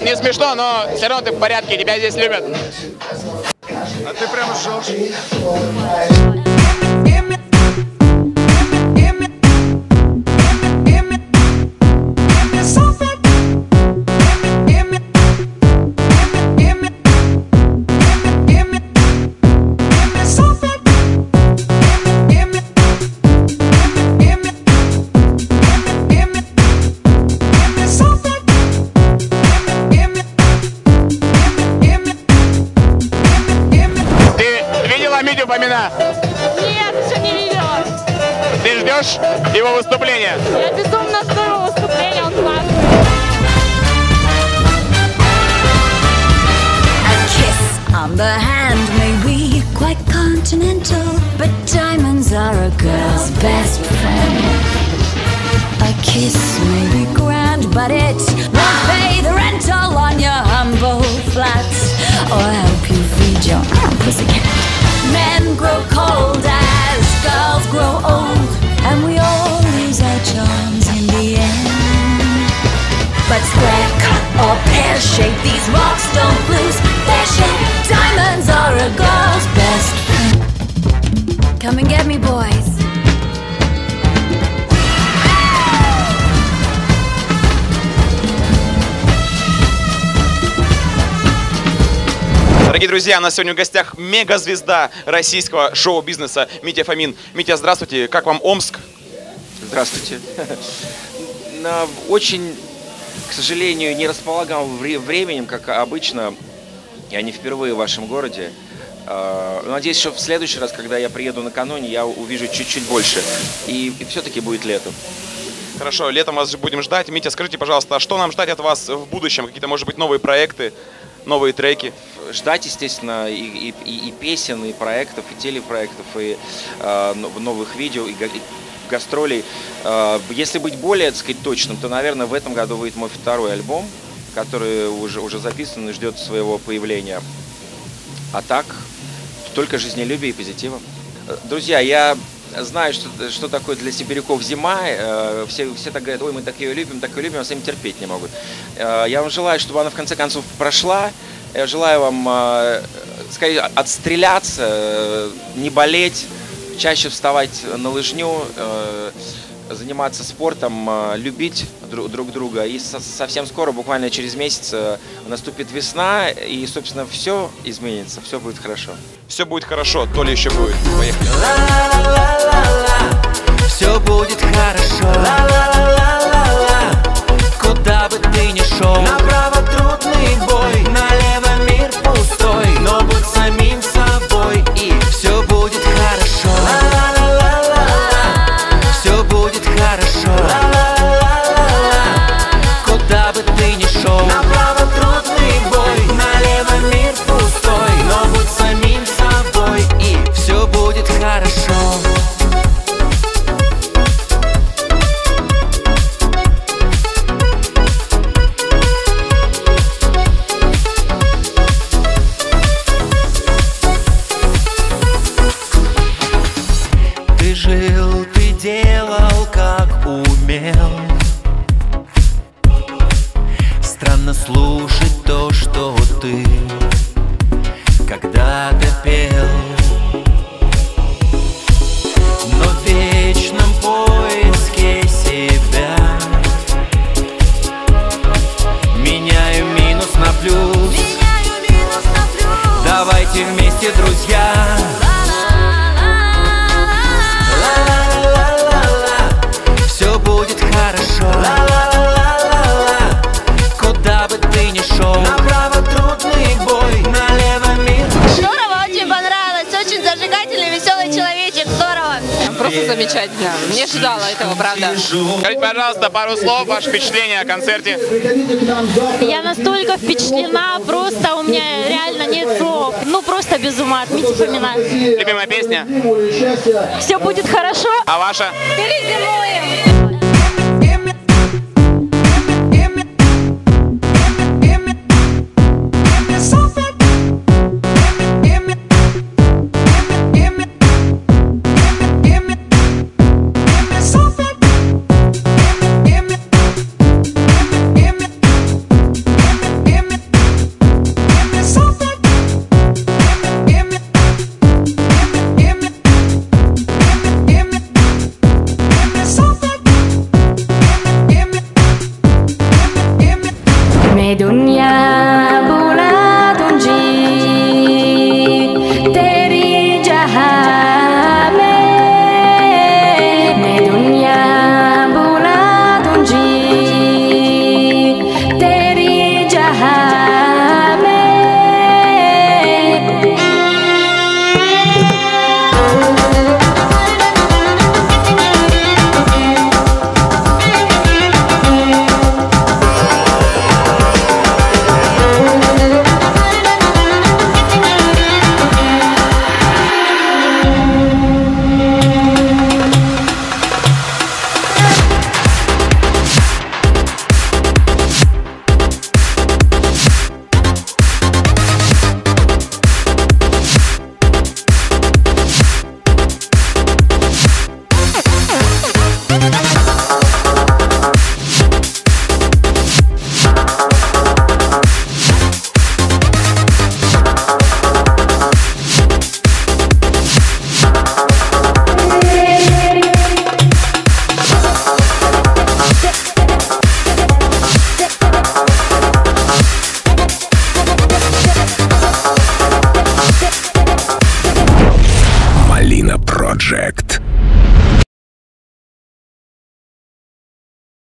не смешно, но все равно ты в порядке, тебя здесь любят. А ты прямо шел. его выступления? Я безумно жду его выступления, он классный. A kiss on the hand may be quite continental, but diamonds are a girl's best friend. A kiss may be grand, but it won't pay the rental on your humble flat or help you feed your pussycat. Square cut or pear shape, these rocks don't lose their shape. Diamonds are a girl's best friend. Come and get me, boys. Дорогие друзья, у нас сегодня в гостях мегазвезда российского шоу-бизнеса Митя Фомин. Митя, здравствуйте. Как вам Омск? Здравствуйте. На- Очень, к сожалению, не располагал вре- временем, как обычно. Я не впервые в вашем городе. А, Надеюсь, что в следующий раз, когда я приеду накануне, я увижу чуть-чуть больше. И, все-таки будет лето. Хорошо, летом вас же будем ждать. Митя, скажите, пожалуйста, а что нам ждать от вас в будущем? Какие-то, может быть, новые проекты, новые треки? Ждать, естественно, и, и- и- песен, и проектов, и телепроектов, и но- новых видео, и гастролей. А, Если быть более, так сказать, точным, то, наверное, в этом году выйдет мой второй альбом, который уже, уже записан и ждет своего появления. А так, только жизнелюбие и позитива. Э, Друзья, я знаю, что, что такое для сибиряков зима. Э, Все, все так говорят, ой, мы так ее любим, так ее любим, а сами терпеть не могут. Э, Я вам желаю, чтобы она в конце концов прошла. Я желаю вам, э, скорее, отстреляться, э, не болеть, чаще вставать на лыжню, э, заниматься спортом, э, любить друг, друг друга. И со- совсем скоро, буквально через месяц, э, наступит весна, и, собственно, все изменится, все будет хорошо. Все будет хорошо, то ли еще будет. Поехали. Все будет хорошо. Странно слушать то, что ты когда-то пел. Но в вечном поиске себя Меняю минус на плюс. Давайте вместе, друзья замечательно. Не ожидала этого, правда. Скажите, пожалуйста, пару слов, ваше впечатление о концерте. Я настолько впечатлена, просто у меня реально нет слов. Ну, просто без ума от Мити Фомина. Любимая песня? Все будет хорошо. А ваша? Перезимуем. Medun